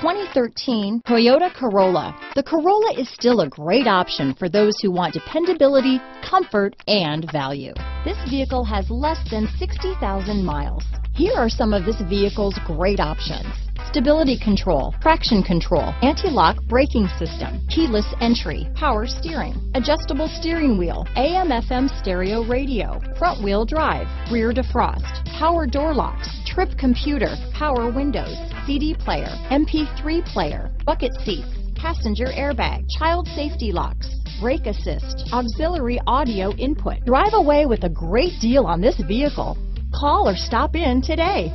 2013 Toyota Corolla. The Corolla is still a great option for those who want dependability, comfort, and value. This vehicle has less than 60,000 miles. Here are some of this vehicle's great options. Stability control, traction control, anti-lock braking system, keyless entry, power steering, adjustable steering wheel, AM FM stereo radio, front wheel drive, rear defrost, power door locks, trip computer, power windows, CD player, MP3 player, bucket seats, passenger airbag, child safety locks, brake assist, auxiliary audio input. Drive away with a great deal on this vehicle. Call or stop in today.